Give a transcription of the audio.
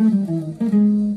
うん。